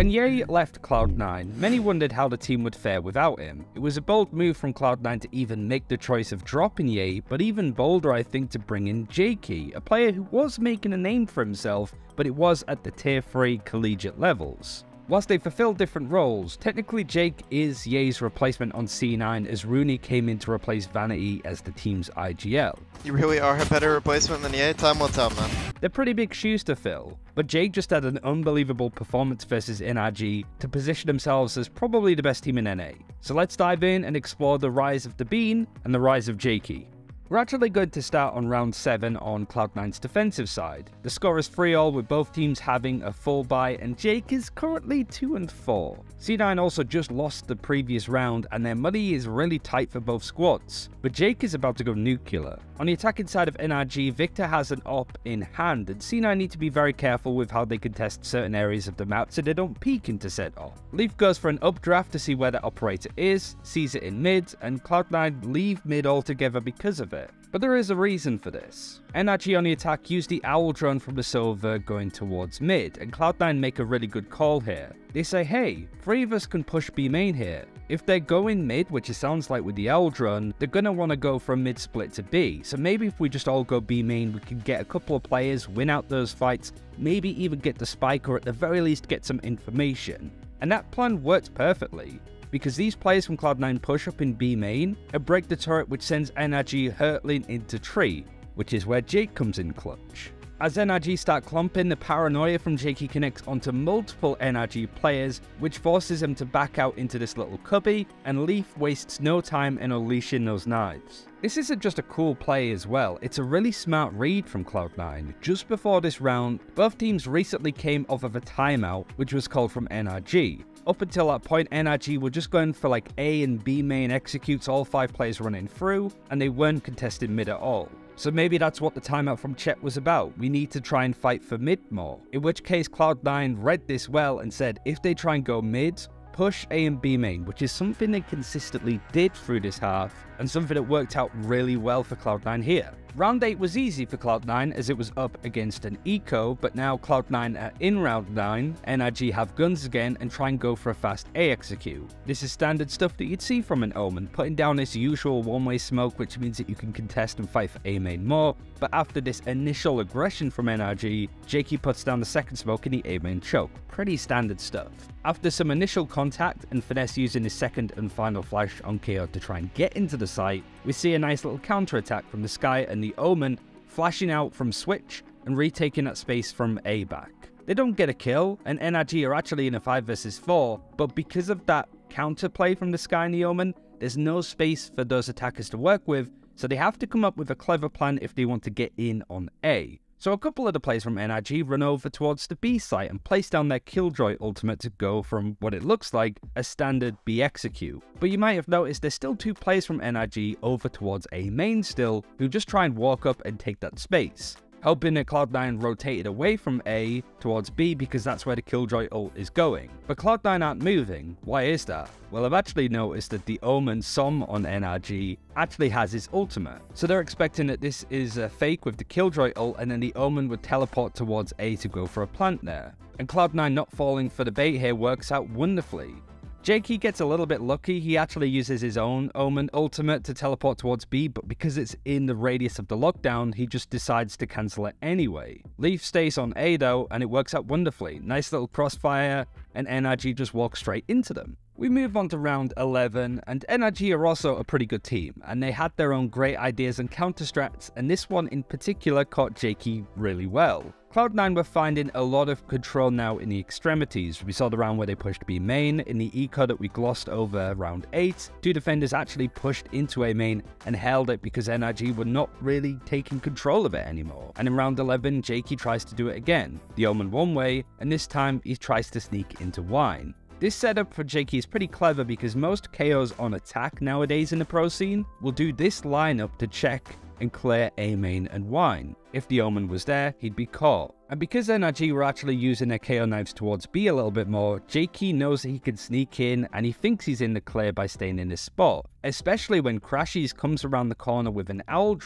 When Yay left Cloud9, many wondered how the team would fare without him. It was a bold move from Cloud9 to even make the choice of dropping Yay, but even bolder I think to bring in Jakee, a player who was making a name for himself, but it was at the tier 3 collegiate levels. Whilst they fulfill different roles, technically Jake is Yay's replacement on C9 as runi came in to replace Vanity as the team's IGL. You really are a better replacement than Yay? Time will tell, man. They're pretty big shoes to fill, but Jake just had an unbelievable performance versus NRG to position themselves as probably the best team in NA. So let's dive in and explore the rise of the Bean and the rise of Jakee. We're actually going to start on round 7 on Cloud9's defensive side. The score is 3-all with both teams having a full buy and Jake is currently 2 and 4. C9 also just lost the previous round and their money is really tight for both squads, but Jake is about to go nuclear. On the attacking side of NRG, Victor has an op in hand and C9 need to be very careful with how they contest certain areas of the map so they don't peek into said op. Leaf goes for an updraft to see where the operator is, sees it in mid, and Cloud9 leave mid altogether because of it it. But there is a reason for this. NRG on the attack used the owl drone from the Sova going towards mid, and Cloud9 make a really good call here. They say, hey, three of us can push B main here. If they're going mid, which it sounds like with the owl drone, they're gonna wanna go from mid split to B. So maybe if we just all go B main, we can get a couple of players, win out those fights, maybe even get the spike or at the very least get some information. And that plan worked perfectly because these players from Cloud9 push up in B main and break the turret which sends NRG hurtling into tree, which is where Jake comes in clutch. As NRG start clumping, the paranoia from Jakee connects onto multiple NRG players, which forces him to back out into this little cubby, and Leaf wastes no time in unleashing those knives. This isn't just a cool play as well, it's a really smart read from Cloud9. Just before this round, both teams recently came off of a timeout, which was called from NRG. Up until that point, NRG were just going for like A and B main executes, all five players running through, and they weren't contesting mid at all. So maybe that's what the timeout from Chet was about. We need to try and fight for mid more. In which case Cloud9 read this well and said if they try and go mid, push A and B main, which is something they consistently did through this half, and something that worked out really well for Cloud9 here. Round 8 was easy for Cloud9 as it was up against an Eco, but now Cloud9 are in round 9, NRG have guns again and try and go for a fast A execute. This is standard stuff that you'd see from an Omen, putting down this usual one-way smoke which means that you can contest and fight for A main more, but after this initial aggression from NRG, Jakee puts down the second smoke in the A main choke. Pretty standard stuff. After some initial contact and Finesse using his second and final flash on KO to try and get into the site, we see a nice little counter attack from the Skye and the Omen flashing out from Switch and retaking that space from A back. They don't get a kill, and NRG are actually in a 5 vs 4, but because of that counterplay from the Skye and the Omen, there's no space for those attackers to work with, so they have to come up with a clever plan if they want to get in on A. So a couple of the players from NRG run over towards the B site and place down their Killjoy ultimate to go from what it looks like a standard B execute. But you might have noticed there's still two players from NRG over towards A main still who just try and walk up and take that space helping the Cloud9 rotated away from A towards B because that's where the Killjoy ult is going. But Cloud9 aren't moving. Why is that? Well, I've actually noticed that the Omen Som on NRG actually has his ultimate. So they're expecting that this is a fake with the Killjoy ult and then the Omen would teleport towards A to go for a plant there. And Cloud9 not falling for the bait here works out wonderfully. Jakee gets a little bit lucky. He actually uses his own Omen ultimate to teleport towards B, but because it's in the radius of the lockdown, he just decides to cancel it anyway. Leaf stays on A though, and it works out wonderfully. Nice little crossfire, and NRG just walks straight into them. We move on to round 11, and NRG are also a pretty good team, and they had their own great ideas and counter strats, and this one in particular caught Jakee really well. Cloud9 were finding a lot of control now in the extremities. We saw the round where they pushed B main, in the eco that we glossed over round 8, two defenders actually pushed into A main and held it because NRG were not really taking control of it anymore. And in round 11, Jakee tries to do it again, the Omen one way, and this time he tries to sneak into Wine. This setup for Jakee is pretty clever because most KOs on attack nowadays in the pro scene will do this lineup to check and clear A main and wine. If the Omen was there, he'd be caught. And because NRG were actually using their KO knives towards B a little bit more, Jakee knows that he can sneak in and he thinks he's in the clear by staying in his spot. Especially when Crashies comes around the corner with an owl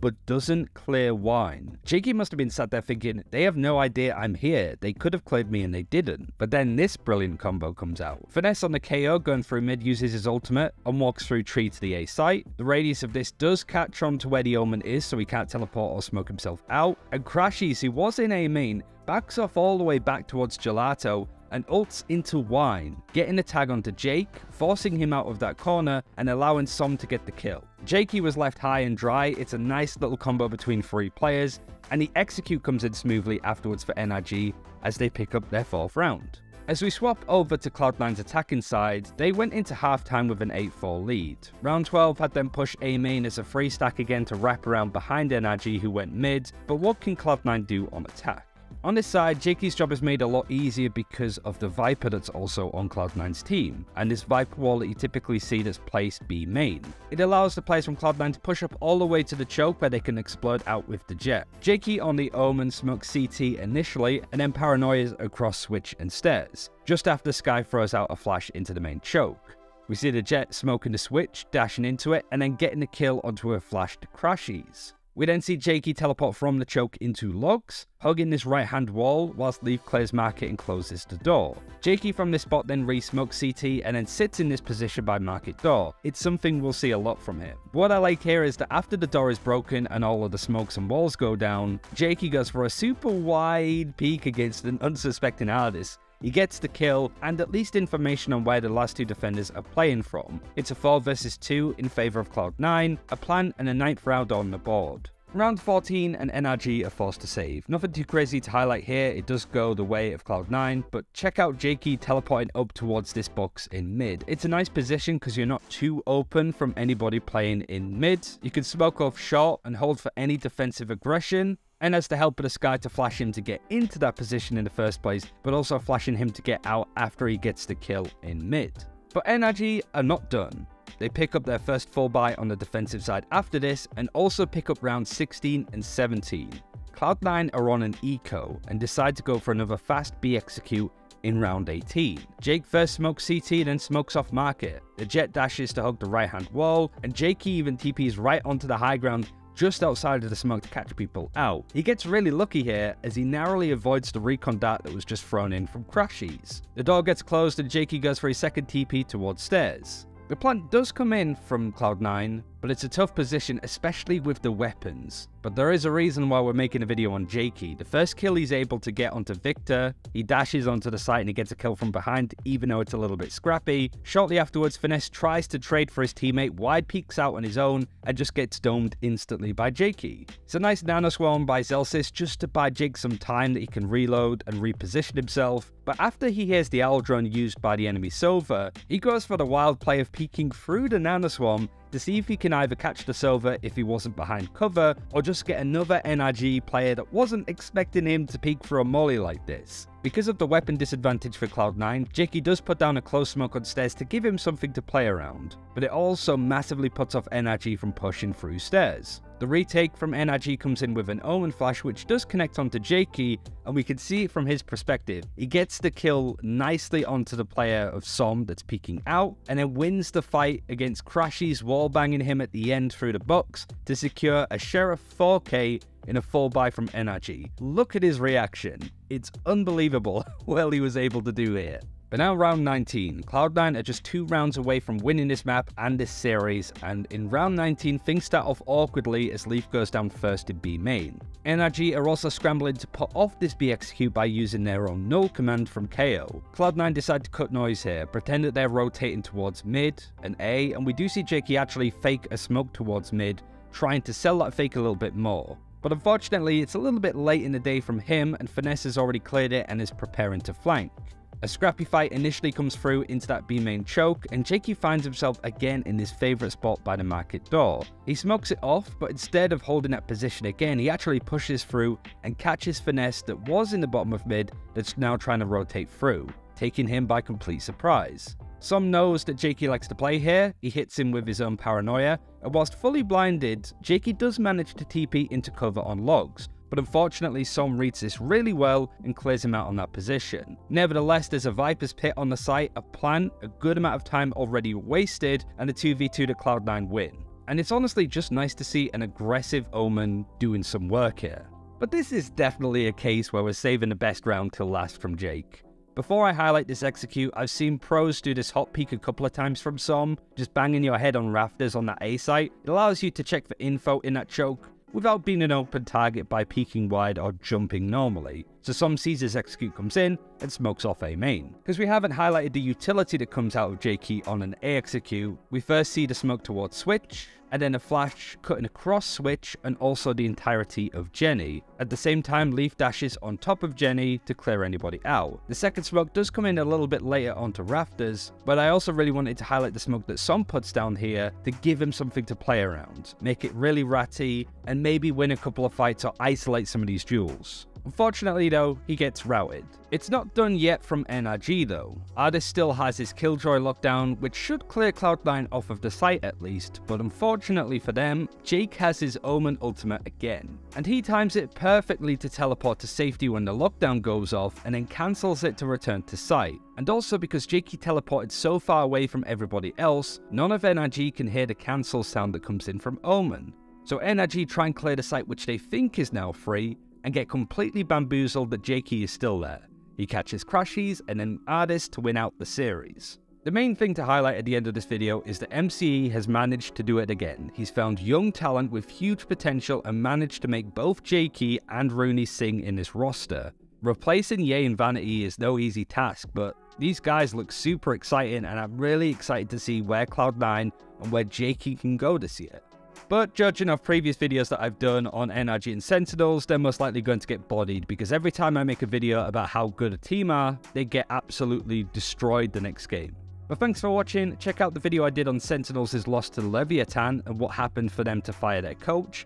but doesn't clear wine. Jakee must have been sat there thinking, they have no idea I'm here, they could have cleared me and they didn't. But then this brilliant combo comes out. Finesse on the KO going through mid uses his ultimate and walks through tree to the A site. The radius of this does catch on to where the Omen is so he can't teleport or smoke himself out. And Crashies who was in A main, backs off all the way back towards Gelato and ults into Wine, getting a tag onto Jake, forcing him out of that corner and allowing Som to get the kill. Jakee was left high and dry, it's a nice little combo between three players, and the execute comes in smoothly afterwards for NRG as they pick up their fourth round. As we swap over to Cloud9's attacking side, they went into halftime with an 8-4 lead. Round 12 had them push A main as a free stack again to wrap around behind NRG who went mid, but what can Cloud9 do on attack? On this side, Jakee's job is made a lot easier because of the Viper that's also on Cloud9's team, and this Viper wall that you typically see that's placed B main. It allows the players from Cloud9 to push up all the way to the choke where they can explode out with the Jett. Jakee on the Omen smokes CT initially, and then paranoias across switch and stairs, just after Skye throws out a flash into the main choke. We see the Jett smoking the switch, dashing into it, and then getting the kill onto a flashed Crashies. We then see Jakee teleport from the choke into logs, hugging this right hand wall whilst Leaf clears market and closes the door. Jakee from this spot then re-smokes CT and then sits in this position by market door. It's something we'll see a lot from him. What I like here is that after the door is broken and all of the smokes and walls go down, Jakee goes for a super wide peek against an unsuspecting Ardiis he gets the kill and at least information on where the last two defenders are playing from. It's a 4 versus 2 in favour of Cloud9, a plan and a ninth round on the board. Round 14 and NRG are forced to save. Nothing too crazy to highlight here, it does go the way of Cloud9, but check out Jakee teleporting up towards this box in mid. It's a nice position because you're not too open from anybody playing in mid. You can smoke off short and hold for any defensive aggression, and has the help of the Skye to flash him to get into that position in the first place, but also flashing him to get out after he gets the kill in mid. But NRG are not done. They pick up their first full buy on the defensive side after this, and also pick up rounds 16 and 17. Cloud9 are on an eco, and decide to go for another fast B execute in round 18. Jake first smokes CT, then smokes off market. The Jett dashes to hug the right hand wall, and Jakee even TPs right onto the high ground just outside of the smoke to catch people out. He gets really lucky here as he narrowly avoids the recon dart that was just thrown in from Crashies. The door gets closed and Jakee goes for a second TP towards stairs. The plant does come in from Cloud9, but it's a tough position, especially with the weapons. But there is a reason why we're making a video on Jakee. The first kill he's able to get onto Victor, he dashes onto the site and he gets a kill from behind, even though it's a little bit scrappy. Shortly afterwards, Finesse tries to trade for his teammate, wide peeks out on his own, and just gets domed instantly by Jakee. It's a nice nano swarm by Zellsis just to buy Jake some time that he can reload and reposition himself. But after he hears the owl drone used by the enemy Sova, he goes for the wild play of peeking through the nano swarm to see if he can either catch the Sova if he wasn't behind cover, or just get another NRG player that wasn't expecting him to peek for a molly like this. Because of the weapon disadvantage for Cloud9, Jakee does put down a close smoke on stairs to give him something to play around, but it also massively puts off NRG from pushing through stairs. The retake from NRG comes in with an Omen Flash which does connect onto Jakee and we can see it from his perspective. He gets the kill nicely onto the player of Som that's peeking out and then wins the fight against Crashies wall banging him at the end through the box to secure a Sheriff 4K in a full buy from NRG. Look at his reaction. It's unbelievable what he was able to do here. But now round 19, Cloud9 are just two rounds away from winning this map and this series, and in round 19 things start off awkwardly as Leaf goes down first in B main. NRG are also scrambling to put off this B execute by using their own null command from KO. Cloud9 decide to cut noise here, pretend that they're rotating towards mid and A, and we do see Jakee actually fake a smoke towards mid, trying to sell that fake a little bit more. But unfortunately, it's a little bit late in the day from him, and Finesse has already cleared it and is preparing to flank. A scrappy fight initially comes through into that B main choke, and Jakee finds himself again in his favourite spot by the market door. He smokes it off, but instead of holding that position again, he actually pushes through and catches Finesse that was in the bottom of mid that's now trying to rotate through, taking him by complete surprise. Som knows that Jakee likes to play here, he hits him with his own paranoia, and whilst fully blinded, Jakee does manage to TP into cover on logs, but unfortunately Som reads this really well and clears him out on that position. Nevertheless, there's a Viper's Pit on the site, a plan, a good amount of time already wasted, and a 2v2 to Cloud9 win. And it's honestly just nice to see an aggressive Omen doing some work here. But this is definitely a case where we're saving the best round till last from Jake. Before I highlight this execute, I've seen pros do this hot peek a couple of times from Som, just banging your head on rafters on that A site. It allows you to check for info in that choke, without being an open target by peeking wide or jumping normally. So Som sees his execute comes in and smokes off A main. Because we haven't highlighted the utility that comes out of Jakee on an A execute, we first see the smoke towards switch, and then a flash cutting across Switch and also the entirety of Jenny. At the same time, Leaf dashes on top of Jenny to clear anybody out. The second smoke does come in a little bit later onto Rafters, but I also really wanted to highlight the smoke that Som puts down here to give him something to play around, make it really ratty, and maybe win a couple of fights or isolate some of these duels. Unfortunately though, he gets routed. It's not done yet from NRG though. Ardiis still has his Killjoy lockdown, which should clear Cloud9 off of the site at least, but unfortunately for them, Jake has his Omen ultimate again. And he times it perfectly to teleport to safety when the lockdown goes off and then cancels it to return to site. And also because Jakee teleported so far away from everybody else, none of NRG can hear the cancel sound that comes in from Omen. So NRG try and clear the site which they think is now free, and get completely bamboozled that Jakee is still there. He catches Crashies and an artist to win out the series. The main thing to highlight at the end of this video is that MCE has managed to do it again. He's found young talent with huge potential and managed to make both Jakee and runi sing in this roster. Replacing Yay and Vanity is no easy task, but these guys look super exciting and I'm really excited to see where Cloud9 and where Jakee can go this year. But judging off previous videos that I've done on NRG and Sentinels, they're most likely going to get bodied because every time I make a video about how good a team are, they get absolutely destroyed the next game. But thanks for watching, check out the video I did on Sentinels' loss to Leviathan and what happened for them to fire their coach,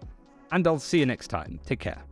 and I'll see you next time. Take care.